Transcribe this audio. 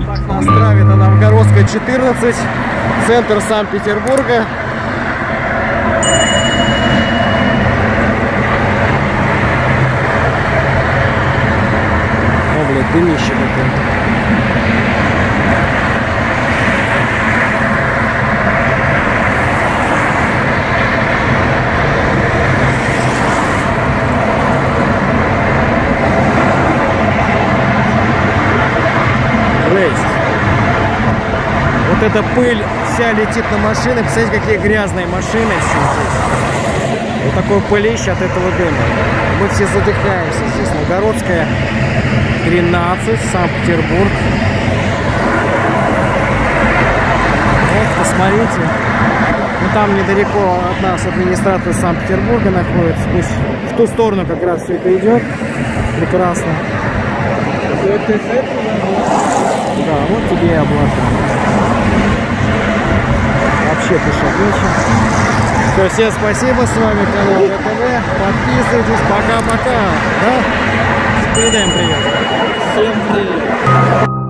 Так, на Страве на Новгородской 14, центр Санкт-Петербурга. О, блядь, дымище какое-то. Жесть. Вот эта пыль вся летит на машины. Представляете, какие грязные машины здесь. Вот такое пылище от этого дыма. Мы все задыхаемся здесь. Новгородская 13, Санкт-Петербург. Вот, посмотрите. Ну, там недалеко от нас администрация Санкт-Петербурга находится. То в ту сторону как раз все это идет. Прекрасно. Да, Вообще нечем. Все, всем спасибо, с вами канал ВТВ. Подписывайтесь, пока-пока. Да? Передаем привет. Всем привет.